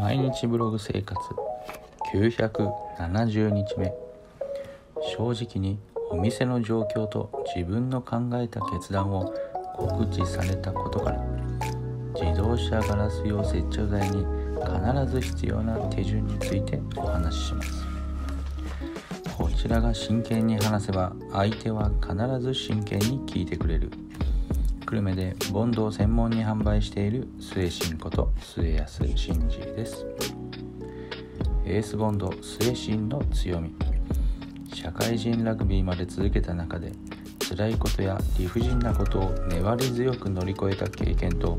毎日ブログ生活。970日目。正直にお店の状況と自分の考えた決断を告知されたことから自動車ガラス用接着剤に必ず必要な手順についてお話しします。こちらが真剣に話せば相手は必ず真剣に聞いてくれる。久留米でボンドを専門に販売している末新こと末安真二です。エースボンド末新の強み。社会人ラグビーまで続けた中で辛いことや理不尽なことを粘り強く乗り越えた経験と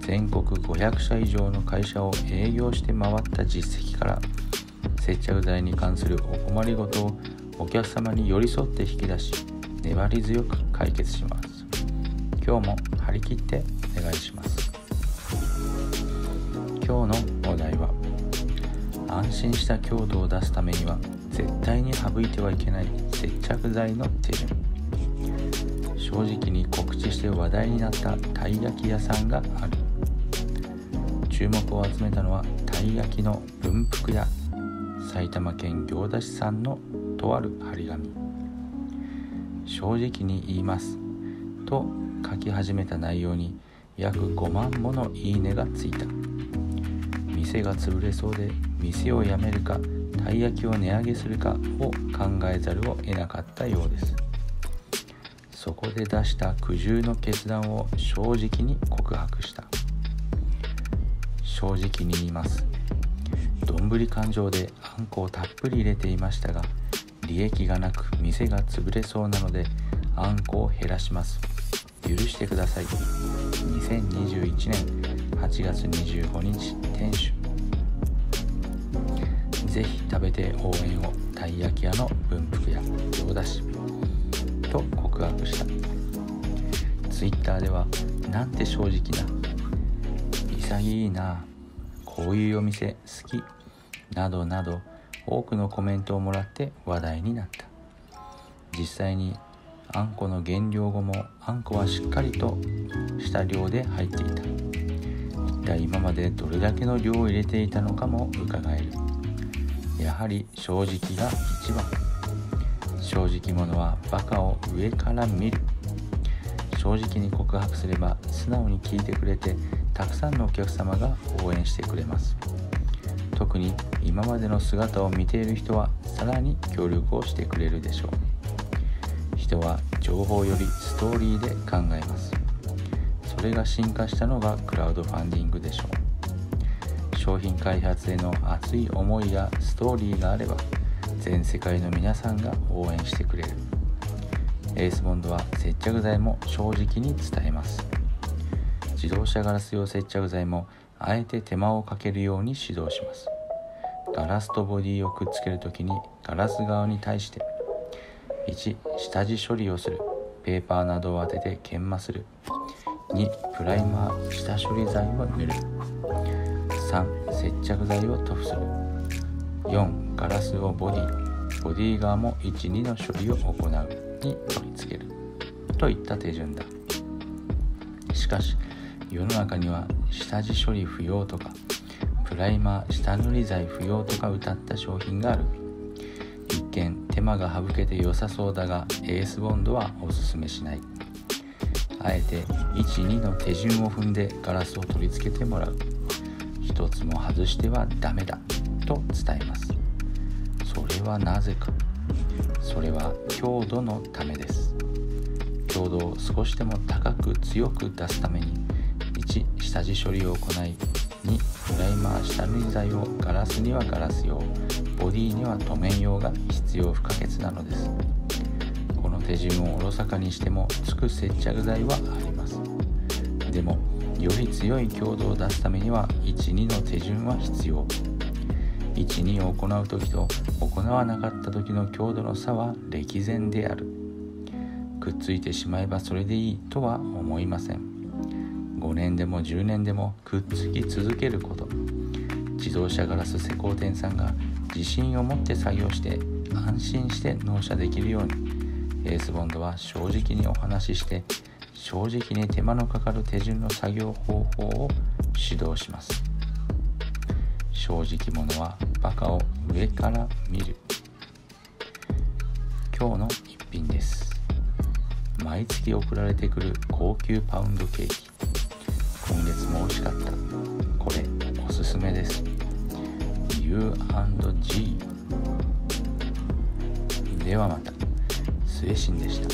全国500社以上の会社を営業して回った実績から接着剤に関するお困りごとをお客様に寄り添って引き出し粘り強く解決します。今日も張り切ってお願いします。今日のお題は安心した強度を出すためには絶対に省いてはいけない接着剤の手順。正直に告知して話題になったたい焼き屋さんがある。注目を集めたのはたい焼きの文福屋。埼玉県行田市産のとある張り紙。正直に言います。と書き始めた内容に約5万ものいいねがついた。店が潰れそうで店を辞めるかたい焼きを値上げするかを考えざるを得なかったようです。そこで出した苦渋の決断を正直に告白した。正直に言います。どんぶり勘定であんこをたっぷり入れていましたが利益がなく店が潰れそうなのであんこを減らします。許してください。2021年8月25日店主。ぜひ食べて応援をたい焼き屋の文福屋行田市と告白した。Twitter ではなんて正直な潔いなこういうお店好きなどなど多くのコメントをもらって話題になった。実際にあんこの減量後もあんこはしっかりとした量で入っていた。一体今までどれだけの量を入れていたのかも伺える。やはり正直が一番。正直者はバカを上から見る。正直に告白すれば素直に聞いてくれてたくさんのお客様が応援してくれます。に今までの姿を見ている人はさらに協力をしてくれるでしょう人は情報よりストーリーで考えます。それが進化したのがクラウドファンディングでしょう。商品開発への熱い思いやストーリーがあれば全世界の皆さんが応援してくれる。エースボンドは接着剤も正直に伝えます。自動車ガラス用接着剤もあえて手間をかけるように指導します。ガラスとボディをくっつけるときにガラス側に対して1下地処理をする。ペーパーなどを当てて研磨する。2プライマー下処理剤を塗る。3接着剤を塗布する。4ガラスをボディ。ボディ側も12の処理を行う。に取り付ける。といった手順だ。しかし世の中には下地処理不要とかプライマー下塗り剤不要とか歌った商品がある。一見手間が省けて良さそうだがエースボンドはおすすめしない。あえて12の手順を踏んでガラスを取り付けてもらう。一つも外してはダメだと伝えます。それはなぜか。それは強度のためです。強度を少しでも高く強く出すために1下地処理を行い2プライマー下塗り剤をガラスにはガラス用ボディには塗面用が必要不可欠なのです。この手順をおろそかにしてもつく接着剤はあります。でもより強い強度を出すためには12の手順は必要。12を行う時と行わなかった時の強度の差は歴然である。くっついてしまえばそれでいいとは思いません。5年でも10年でもくっつき続けること。自動車ガラス施工店さんが自信を持って作業して安心して納車できるように。エースボンドは正直にお話しして正直に手間のかかる手順の作業方法を指導します。正直者はバカを上から見る。今日の一品です。毎月送られてくる高級パウンドケーキ。今月も美味しかった。これおすすめです。U&G ではまた。末新でした。